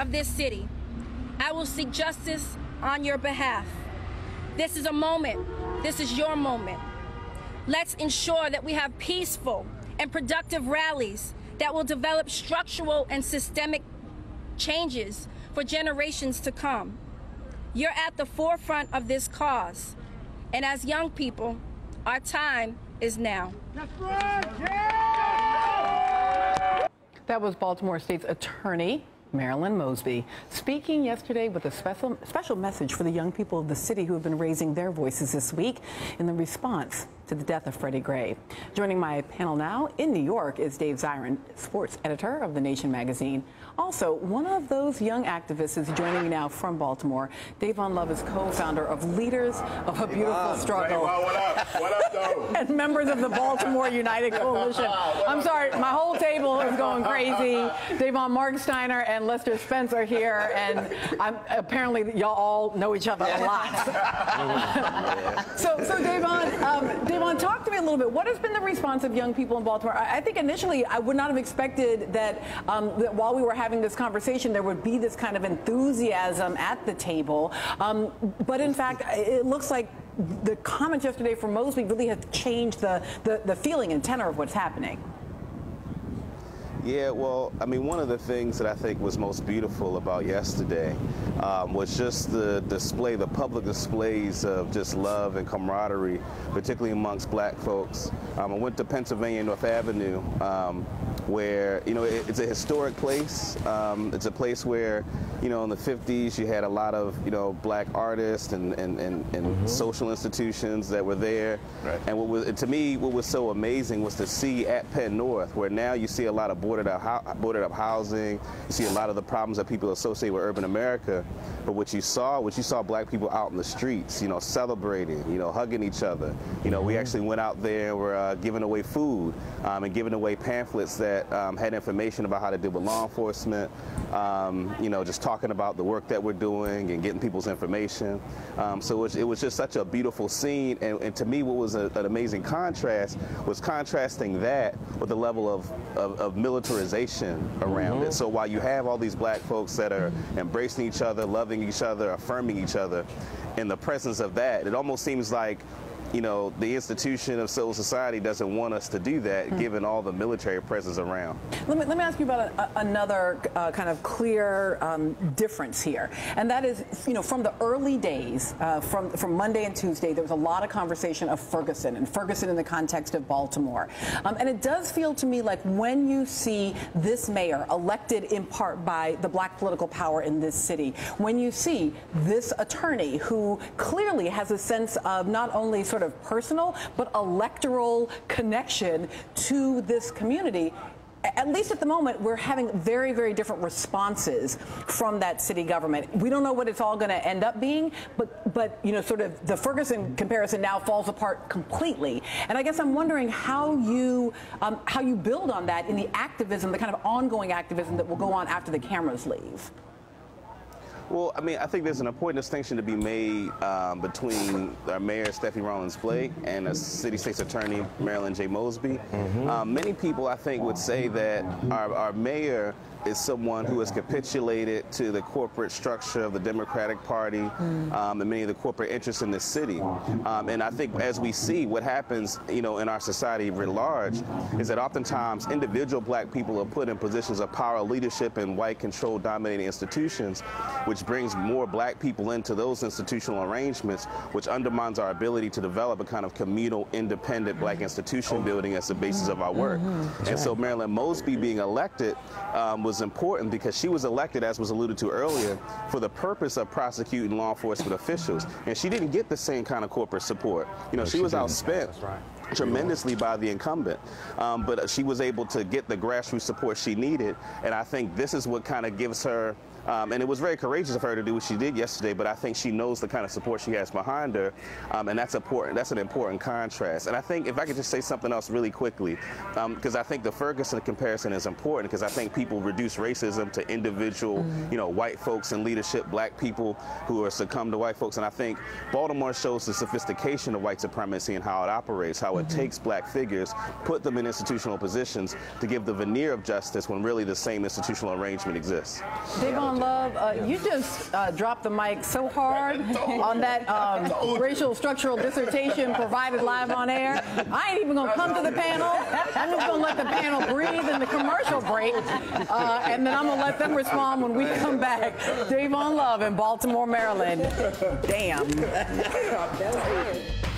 of this city. I will seek justice on your behalf. This is a moment. This is your moment. Let's ensure that we have peaceful and productive rallies that will develop structural and systemic changes for generations to come. You're at the forefront of this cause. And as young people, our time is now. That was Baltimore State's attorney, Marilyn Mosby, speaking yesterday with a special, special message for the young people of the city who have been raising their voices this week in the response to the death of Freddie Gray. Joining my panel now in New York is Dave Zirin, sports editor of The Nation magazine. Also, one of those young activists is joining me now from Baltimore. Dayvon Love is co-founder of Leaders of a Beautiful Struggle. what up? What up, though? and members of the Baltimore United Coalition. I'm sorry, my whole table is going crazy. Dayvon Marc Steiner and Lester Spence are here, and I'm, apparently y'all all know each other a lot. so, so Dayvon, um, Dayvon, talk to me a little bit. What has been the response of young people in Baltimore? I, I think initially I would not have expected that, um, that while we were having this conversation, there would be this kind of enthusiasm at the table. Um, but in fact, it looks like the comments yesterday from Mosby really have changed the, the, the feeling and tenor of what's happening. Yeah, well, I mean, one of the things that I think was most beautiful about yesterday um, was just the display, the public displays of just love and camaraderie, particularly amongst black folks. Um, I went to Pennsylvania North Avenue, um, where, you know, it, it's a historic place. Um, it's a place where, you know, in the 50s, you had a lot of, you know, black artists and, and, and, and mm -hmm. social institutions that were there. Right. And what was, to me, what was so amazing was to see at Penn North, where now you see a lot of boarded up, boarded up housing. You see a lot of the problems that people associate with urban America. But what you saw, what you saw black people out in the streets, you know, celebrating, you know, hugging each other. You know, we mm-hmm. actually went out there and were uh, giving away food um, and giving away pamphlets that um, had information about how to deal with law enforcement. Um, you know, just talking about the work that we're doing and getting people's information. Um, so it was, it was, just such a beautiful scene. And, and to me, what was a, an amazing contrast was contrasting that with the level of, of, of militarization around mm -hmm. it. So while you have all these black folks that are embracing each other, loving each other, affirming each other, in the presence of that, it almost seems like you know, the institution of civil society doesn't want us to do that, hmm. given all the military presence around. Let me, let me ask you about a, another uh, kind of clear um, difference here, and that is, you know, from the early days, uh, from from Monday and Tuesday, there was a lot of conversation of Ferguson and Ferguson in the context of Baltimore, um, and it does feel to me like when you see this mayor elected in part by the black political power in this city, when you see this attorney who clearly has a sense of not only sort sort of personal but electoral connection to this community at least at the moment, we're having very, very different responses from that city government. We don't know what it's all going to end up being, but, but you know, sort of the Ferguson comparison now falls apart completely. And I guess I'm wondering how you um, how you build on that in the activism, the kind of ongoing activism that will go on after the cameras leave. Well, I mean, I think there's an important distinction to be made um, between our mayor, Steffi Rawlings Blake, and a city state's attorney, Marilyn J. Mosby. Mm -hmm. um, many people, I think, would say that our, our mayor is someone who has capitulated to the corporate structure of the Democratic Party mm. um, and many of the corporate interests in the city. Um, and I think as we see what happens, you know, in our society writ large, is that oftentimes individual black people are put in positions of power, leadership, in white controlled dominating institutions, which brings more black people into those institutional arrangements, which undermines our ability to develop a kind of communal, independent black institution building as the basis of our work. Mm -hmm. And so Marilyn Mosby being elected um, was was important because she was elected, as was alluded to earlier, for the purpose of prosecuting law enforcement officials. And she didn't get the same kind of corporate support. You know, no, she, she was didn't. outspent. Right tremendously by the incumbent, um, but she was able to get the grassroots support she needed, and I think this is what kind of gives her um, and it was very courageous of her to do what she did yesterday, but I think she knows the kind of support she has behind her, um, and that's important. That's an important contrast. And I think if I could just say something else really quickly, because um, I think the Ferguson comparison is important, because I think people reduce racism to individual, mm -hmm. you know, white folks in leadership, black people who are succumb to white folks, and I think Baltimore shows the sophistication of white supremacy and how it operates, how it takes black figures, put them in institutional positions to give the veneer of justice when really the same institutional arrangement exists. Dayvon Love, uh, you just uh, dropped the mic so hard on that um, racial structural dissertation provided live on air. I ain't even gonna come to the panel. I'm just gonna let the panel breathe in the commercial break, uh, and then I'm gonna let them respond when we come back. Dayvon Love in Baltimore, Maryland. Damn.